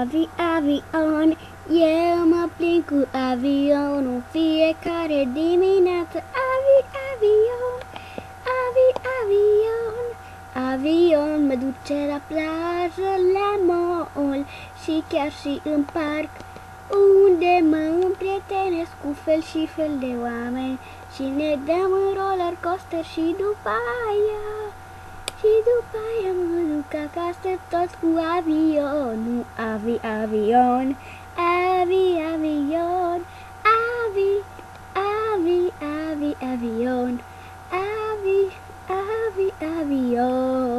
Avi, avion, eu mă plin cu avionul Fiecare dimineață. Avi, avion, avi, avion. Avion mă duce la plajă, la mall Și chiar și în parc Unde mă împrietenesc cu fel și fel de oameni. Și ne dăm în roller coaster și după aia și după aia mă duc acasă tot cu avionul Avi, avion, avi, avion Avi, avi, avi, avion Avi, avi, avion